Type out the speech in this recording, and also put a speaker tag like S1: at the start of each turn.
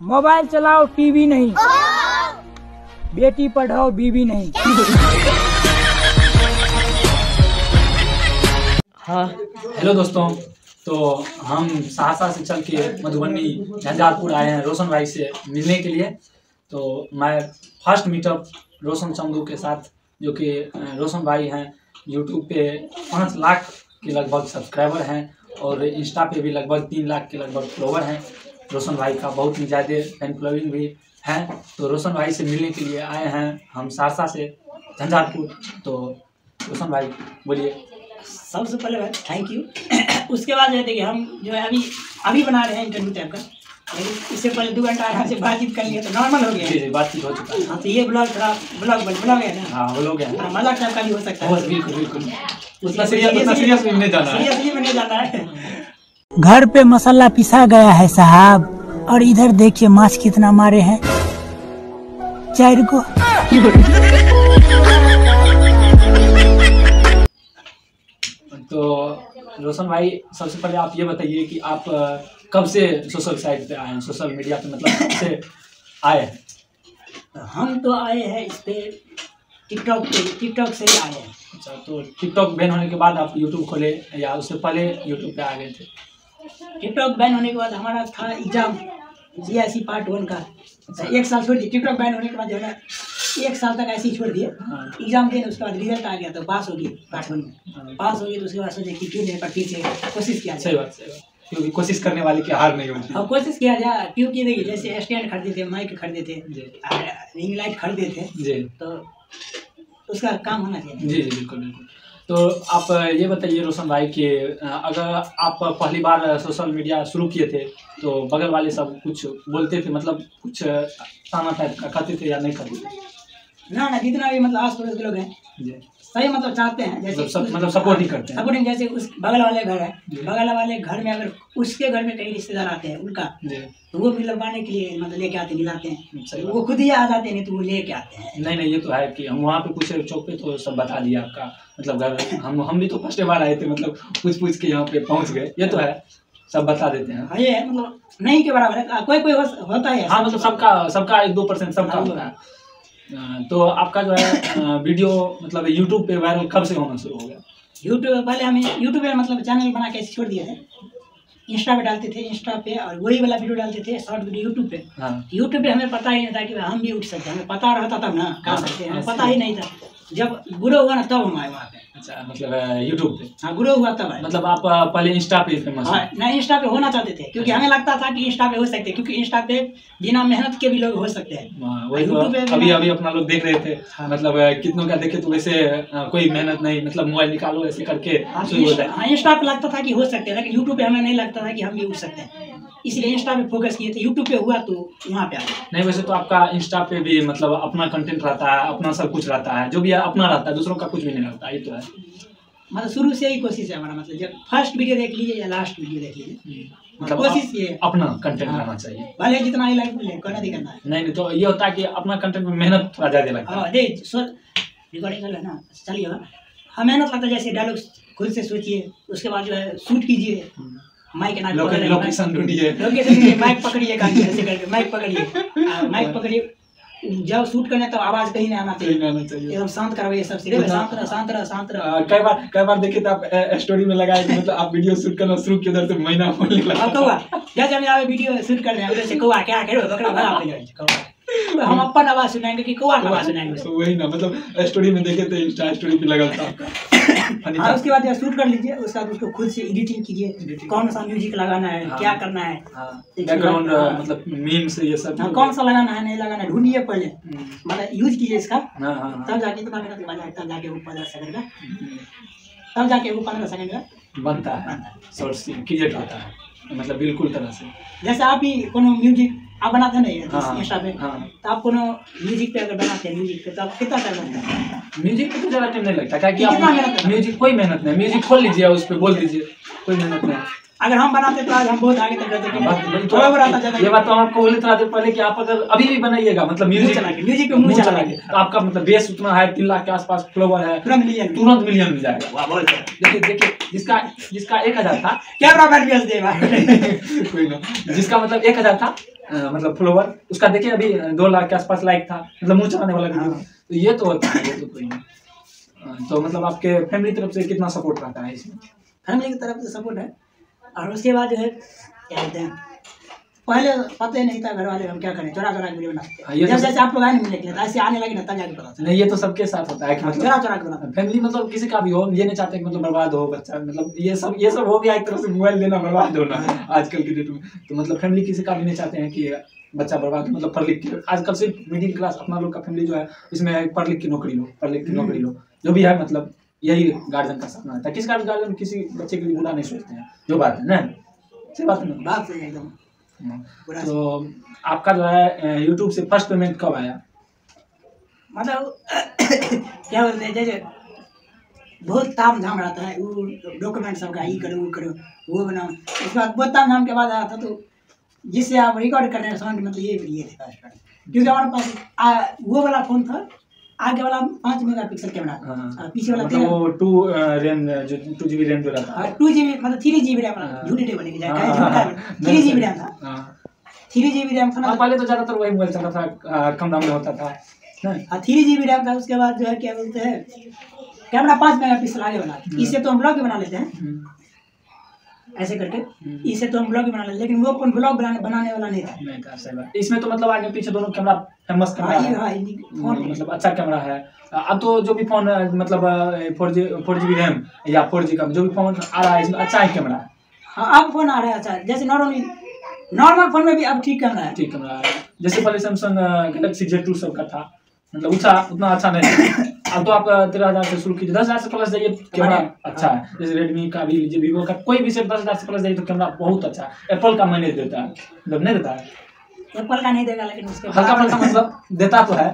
S1: Mobile चलाओ TV नहीं। बेटी पढ़ाओ बीवी नहीं।
S2: हाँ हेलो दोस्तों। तो हम सहरसा से चल के मधुबनी झंझारपुर आए हैं रोशन भाई से मिलने के लिए। तो मैं फ़र्स्ट मीटअप रोशन चंदू के साथ जो कि रोशन भाई हैं यूट्यूब पे पाँच लाख के लगभग सब्सक्राइबर हैं और इंस्टा पे भी लगभग तीन लाख के लगभग फॉलोवर हैं। रोशन भाई का बहुत ही ज़्यादा फ़ैन फॉलोइंग भी है। तो रोशन भाई से मिलने के लिए आए हैं हम सहरसा से झंझारपुर। तो रोशन भाई बोलिए।
S3: सबसे पहले भाई थैंक यू उसके बाद जो है देखिए हम जो है अभी अभी बना रहे हैं इंटरव्यू टाइप का। लेकिन इससे पहले दो घंटा आराम से बातचीत कर लिया तो नॉर्मल हो गया।
S2: जी जी बातचीत हो चुका है।
S3: हाँ तो ये ब्लॉग थोड़ा ब्लॉग ब्लॉग है ना?
S2: हाँ वो लोग हैं।
S3: थोड़ा मज़ाक टाइप का भी हो सकता है।
S2: बिल्कुल बिल्कुल। उतना सीरियस उतना सीरियस भी नहीं जाना है।
S3: सीरियसली में नहीं जाना है।
S1: घर पे मसाला पिसा गया है साहब। और इधर देखिए माछ कितना मारे हैं। चार को
S2: तो रोशन भाई सबसे पहले आप ये बताइए कि आप कब से सोशल साइट पे आए हैं? सोशल मीडिया पे मतलब कब से आए
S3: हम तो आए हैं इस पे टिकटॉक पे टिकटॉक से ही आए हैं।
S2: अच्छा तो टिकटॉक बैन होने के बाद आप यूट्यूब खोले या उससे पहले यूट्यूब पे आ गए थे?
S3: टिकटॉक बैन होने के बाद हमारा था एग्ज़ाम जी पार्ट वन का। तो एक साल छोड़ दिए टिकटॉक बैन होने के बाद जो है ना एक साल तक ऐसे ही छोड़ दिए।
S2: हाँ।
S3: एग्ज़ाम दिए उसके बाद रिज़ल्ट आ गया तो पास हो गई पार्ट वन में।
S2: हाँ,
S3: पास हो गई तो उसके बाद सोचे कि क्यों नहीं पर फिर से कोशिश किया
S2: सही बात सही बात। क्योंकि कोशिश करने वाले की हार नहीं होती।
S3: और कोशिश किया जाए क्योंकि देखिए जैसे स्टैंड खरीदे थे माइक खरीदे थे रिंग लाइट खरीदे थे
S2: जी।
S3: तो उसका काम होना चाहिए।
S2: जी जी बिल्कुल बिल्कुल। तो आप ये बताइए रोशन भाई कि अगर आप पहली बार सोशल मीडिया शुरू किए थे तो बगल वाले सब कुछ बोलते थे मतलब कुछ ताना टाइप का कहते थे या नहीं कहते थे?
S3: ना ना जितना भी मतलब आस पड़ोस के लोग हैं सही मतलब चाहते हैं जैसे
S2: मतलब सब मतलब सपोर्ट ही करते हैं।
S3: सपोर्टिंग जैसे उस बगल वाले घर है बगल वाले घर में अगर उसके घर में कई रिश्तेदार आते हैं उनका तो वो मिलवाने के लिए मतलब लेके आते मिलाते हैं। वो खुद ही आ जाते हैं नहीं तो वो लेके आते हैं।
S2: नहीं नहीं ये तो है कि हम वहाँ पे पूछे चौक पे तो सब बता दिया आपका मतलब घर हम हम भी तो फ़र्स्ट बार आए थे मतलब पूछ पूछ के यहाँ पे पहुँच गए ये तो है सब बता देते हैं।
S3: हाँ ये है मतलब नहीं के बराबर है कोई कोई होता है
S2: हाँ। मतलब सबका सबका एक दो परसेंट सबका
S3: हाँ,
S2: होता है। अ, तो आपका जो है वीडियो मतलब यूट्यूब पे वायरल कब से होना शुरू हो गया?
S3: यूट्यूब पहले हमें यूट्यूब पे मतलब चैनल बना के छोड़ दिया है इंस्टा पे डालते थे इंस्टा पे और वही वाला वीडियो डालते थे शॉर्ट वीडियो यूट्यूब पे।
S2: हाँ।
S3: यूट्यूब पे हमें पता ही नहीं था कि हम भी उठ सकते हैं हमें पता रहता तब ना काम
S2: करते
S3: सकते हैं
S2: हाँ,
S3: पता ही। नहीं था। जब बुरा हुआ ना तब हम आए वहाँ पे।
S2: अच्छा मतलब यूट्यूब पे।
S3: हाँ गुरो हुआ तब आए
S2: मतलब आप पहले इंस्टा पे फ़ेमस
S3: हाँ नहीं इंस्टा पे होना चाहते थे क्योंकि हमें लगता था कि इंस्टा पे हो सकते हैं क्योंकि इंस्टा पे बिना मेहनत के भी लोग हो सकते हैं।
S2: हाँ, वही तो। अभी अभी अपना लोग देख रहे थे।
S3: हाँ।
S2: मतलब कितनों का देखे तो वैसे कोई मेहनत नहीं मतलब मोबाइल निकालो ऐसे करके
S3: हाँ, इंस्टा- हाँ इंस्टा पे लगता था कि हो सकते हैं लेकिन यूट्यूब पे हमें नहीं लगता था कि हम भी उठ सकते हैं। इसलिए इंस्टा पे फोकस किए थे यूट्यूब पे हुआ तो यहाँ पे आ
S2: नहीं वैसे तो आपका इंस्टा पे भी मतलब अपना कंटेंट रहता है अपना सब कुछ रहता है जो भी है अपना रहता है दूसरों का कुछ भी नहीं रहता ये तो है।
S3: मतलब शुरू से ही कोशिश है हमारा मतलब जब फ़र्स्ट वीडियो देख लीजिए या लास्ट वीडियो देख लीजिए
S2: मतलब
S3: कोशिश ये
S2: अपना कंटेंट
S3: हाँ।
S2: रहना चाहिए।
S3: भले जितना ही लाइक मिले है।
S2: नहीं नहीं तो ये होता है कि अपना कंटेंट में मेहनत थोड़ा ज़्यादा लगता है।
S3: हाँ देख सो रिकॉर्डिंग कर लेना चलिए हमें मेहनत लगता है जैसे डायलॉग खुद से सोचिए उसके बाद जो है शूट कीजिए। माइक नाम
S2: लोके- लोकेशन ढूंढिए
S3: लोकेशन ढूंढिए माइक पकड़िए कान ऐसे करके माइक पकड़िए। माइक पकड़िए। जब शूट करना तो आवाज़ कहीं नहीं आना चाहिए। एकदम शांत करवाइए सब सीधे शांत रहो शांत रहो शांत रहो।
S2: कई बार कई बार देखे तो आप स्टोरी में लगाए मतलब आप वीडियो शूट करना शुरू किए उधर से महीना बोलने लगा।
S3: अब कौआ जैसे हम यहाँ वीडियो शूट कर रहे हैं उधर से कौआ क्या करो बकरा भगा पे जाए कौआ। तो हम अपन आवाज़ सुनाएँगे कि कौआ आवाज़ सुनाएँगे।
S2: तो वही ना मतलब स्टोरी में देखे तो इंस्टा स्टोरी पे लगा था
S3: हाँ उसके बाद शूट कर लीजिए उसके बाद उसको खुद से एडिटिंग कीजिए कौन सा म्यूज़िक लगाना है
S2: हाँ।
S3: क्या करना है।
S2: हाँ। बैकग्राउंड
S3: हाँ।
S2: मतलब मीम्स ये सब।
S3: हाँ, कौन सा लगाना है नहीं लगाना है ढूंढिए पहले।
S2: हम्म,
S3: मतलब यूज़ कीजिए इसका।
S2: हाँ हाँ हाँ।
S3: तब जाके तो मेहनत मज़ा तब जाके वो पंद्रह सेकंड का। तब जाके वो पंद्रह सेकंड का।
S2: बनता है शॉर्ट्स क्रिएट होता है। मतलब बिल्कुल तरह से।
S3: जैसे आप ही कोनो म्यूज़िक आप बनाते नहीं
S2: हाँ,
S3: ये इंस्टा पे
S2: हाँ।
S3: तो आप कोनो म्यूज़िक पे अगर बनाते हैं म्यूज़िक पे तो आप कितना टाइम लगता है?
S2: म्यूज़िक पे तो ज़्यादा टाइम नहीं लगता क्या कि आप म्यूज़िक कोई मेहनत नहीं म्यूज़िक खोल लीजिए उस पर बोल दीजिए कोई मेहनत नहीं
S3: अगर हम बनाते तो आज हम बहुत आगे तक
S2: बात बड़ी तो
S3: थोड़ा बहुत आता
S2: ये बात तो हम आपको बोले थोड़ा देर पहले कि आप अगर अभी भी बनाइएगा मतलब म्यूज़िक
S3: चला के म्यूज़िक पे मुँह चला के
S2: तो आपका मतलब बेस उतना है तीन लाख के आसपास फ्लोवर है
S3: तुरंत मिलियन
S2: तुरंत मिलियन मिल जाएगा।
S3: वाह बहुत
S2: देखिए देखिए जिसका जिसका एक हज़ार था
S3: कैमरा मैन भी हंस दे भाई
S2: कोई ना जिसका मतलब एक हज़ार था मतलब फ्लोवर उसका देखिए अभी दो लाख के आसपास लाइक था मतलब मुँह चलाने वाला वीडियो
S3: हाँ।
S2: तो ये तो होता है ये तो कोई नहीं। तो मतलब आपके फैमिली तरफ़ से कितना सपोर्ट रहता है इसमें?
S3: फैमिली की तरफ़ से सपोर्ट है? और उसके बाद जो है क्या कहते हैं पहले पता ही नहीं था घर वाले हम क्या करें चोरा चोरा के वीडियो
S2: हाँ,
S3: बनाते
S2: ये
S3: जब
S2: तो-
S3: जैसे आप लोग आए मिलने के लिए ऐसे आने लगे ना तब जाके पता
S2: नहीं ये तो सबके साथ होता है कि
S3: चोरा
S2: मतलब
S3: चोरा के बनाते
S2: फैमिली मतलब किसी का भी हो ये नहीं चाहते कि मतलब बर्बाद हो बच्चा मतलब ये सब ये सब हो गया एक तरह से मोबाइल लेना बर्बाद होना आजकल के डेट में। तो मतलब फैमिली किसी का भी नहीं चाहते हैं कि बच्चा बर्बाद हो मतलब पढ़ लिख के। आजकल सिर्फ़ मिडिल क्लास अपना लोग का फैमिली जो है इसमें पढ़ लिख की नौकरी लो पढ़ लिख की
S3: हम्म।
S2: नौकरी लो जो भी है मतलब। यही गार्जियन का सपना रहता है। किसी का गार्जियन किसी बच्चे के लिए बुरा नहीं सोचते हैं। जो बात है ना? सही बात है
S3: बात सही एकदम।
S2: तो आपका जो है यूट्यूब से फ़र्स्ट पेमेंट कब आया?
S3: मतलब क्या बोलते हैं जैसे बहुत ताम झाम रहता है वो डॉक्यूमेंट सबका ये करो वो करो वो बनाओ। उसके बाद बहुत ताम झाम के बाद आया था तो जिससे आप रिकॉर्ड कर रहे हैं साउंड मतलब ये ये थे। क्योंकि हमारे पास वो वाला फ़ोन था आगे वाला पाँच मेगा पिक्सल कैमरा।
S2: हाँ।
S3: पीछे वाला
S2: मतलब वो टू रैम जो टू जीबी रैम जो रहता है
S3: टू जी बी मतलब थ्री जी बी रैम
S2: हाँ।
S3: झूठी नहीं बनेगी
S2: हाँ,
S3: थ्री जी बी रैम था। थ्री जी बी रैम था
S2: पहले तो ज़्यादातर वही मोबाइल चलता था कम दाम में होता था?
S3: थ्री जी बी रैम था उसके बाद जो है क्या बोलते हैं कैमरा पाँच मेगा पिक्सल आगे वाला इससे तो हम ब्लॉग बना लेते हैं। ऐसे करके।
S2: हम्म।
S3: इससे तो हम ब्लॉग बना लेते लेकिन वो फ़ोन ब्लॉग बनाने बनाने वाला नहीं था।
S2: इसमें तो मतलब आगे पीछे दोनों कैमरा फ़ेमस कैमरा
S3: हाँ,
S2: है।
S3: हाँ, फ़ोन
S2: हम्म, मतलब अच्छा कैमरा है। अब तो जो भी फ़ोन मतलब four G four G B RAM या फोर जी का जो भी फ़ोन आ रहा है इसमें अच्छा ही कैमरा है।
S3: हाँ अब फ़ोन आ रहा है अच्छा। जैसे नॉर्मली नॉर्मल फ़ोन में भी अब ठीक कैमरा है।
S2: ठीक कैमरा है। जैसे पहले सैमसंग गैलेक्सी जेड टू सब का था मतलब उतना उतना अच्छा नहीं अब तो आप तेरह हज़ार से शुरू कीजिए। दस हज़ार से प्लस जाइए कैमरा?
S3: हाँ।
S2: अच्छा है। जैसे रेडमी का भी लीजिए वीवो का कोई भी सेट दस हज़ार से प्लस जाइए तो कैमरा बहुत अच्छा है। एप्पल का मैनेज देता है। मतलब नहीं देता है।
S3: एप्पल का नहीं देगा लेकिन उसके
S2: हल्का फल्का मतलब देता तो है।